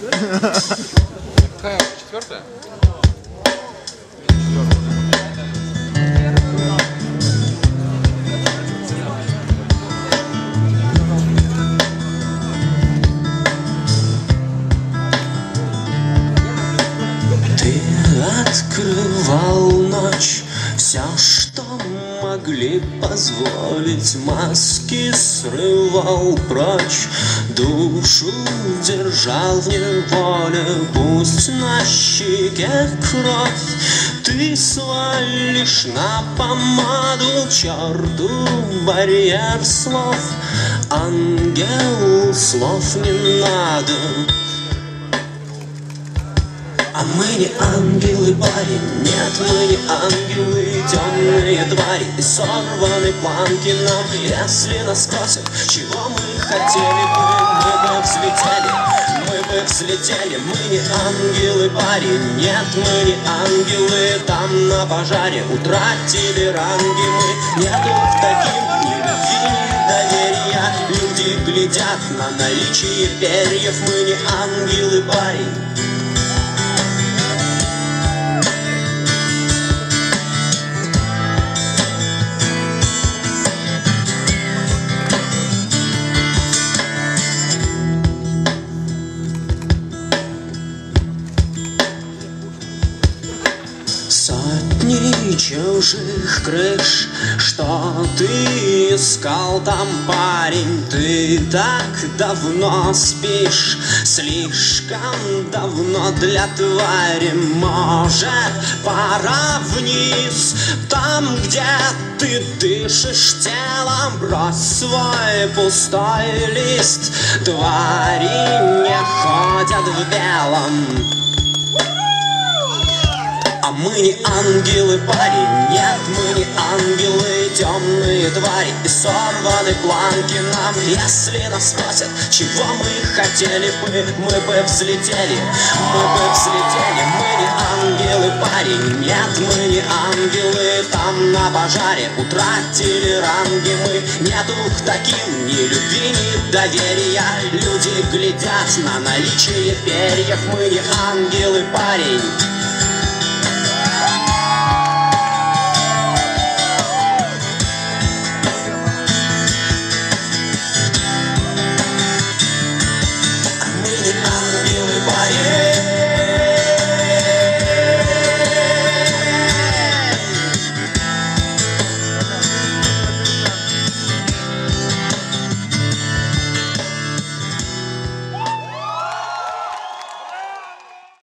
Какая? Четвертая? Ты открывал ночь Все, что могли позволить. Маски срывал прочь Душу держал в неволе. Пусть на щеке кровь Ты свалишь на помаду. Черту барьер слов Ангел слов не надо а мы не ангелы, парень, нет, мы не ангелы Темные твари. И сорваны планки нам Если нас спросят, чего мы хотели бы Мы бы взлетели, мы бы взлетели. Мы не ангелы, парень, нет, мы не ангелы Там на пожаре утратили ранги Мы. Нету таким ни любви, ни доверия. Люди глядят на наличие перьев Мы не ангелы, парень Чужих крыш, что ты искал там, парень Ты так давно спишь, слишком давно для твари. Может, пора вниз, там, где ты дышишь телом Брось свой пустой лист, твари не ходят в белом мы не ангелы, парень, нет, мы не ангелы Темные твари. И сорваны планки нам Если нас спросят, чего мы хотели бы Мы бы взлетели, мы бы взлетели Мы не ангелы, парень, нет, мы не ангелы Там на пожаре утратили ранги Мы. Нету к таким ни любви, ни доверия. Люди глядят на наличие перьев Мы не ангелы, парень